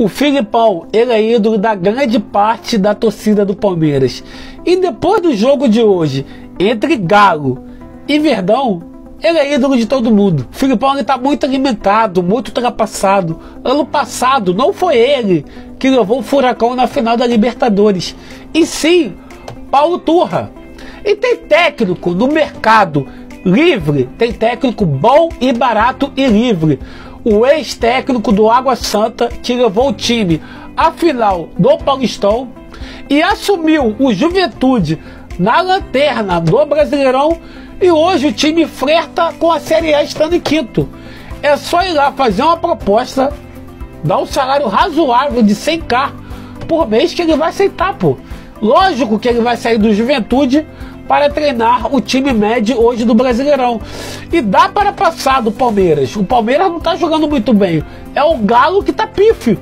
O Filipão, ele é ídolo da grande parte da torcida do Palmeiras. E depois do jogo de hoje, entre Galo e Verdão, ele é ídolo de todo mundo. O Filipão está muito alimentado, muito ultrapassado. Ano passado não foi ele que levou o Furacão na final da Libertadores. E sim, Paulo Turra. E tem técnico no mercado livre, tem técnico bom e barato e livre o ex-técnico do Água Santa, que levou o time à final do Paulistão e assumiu o Juventude na lanterna do Brasileirão e hoje o time flerta com a Série A estando em quinto. É só ir lá fazer uma proposta, dar um salário razoável de 100k por mês que ele vai aceitar, pô. Lógico que ele vai sair do Juventude para treinar o time médio hoje do Brasileirão. E dá para passar do Palmeiras. O Palmeiras não está jogando muito bem. É o Galo que está pífio.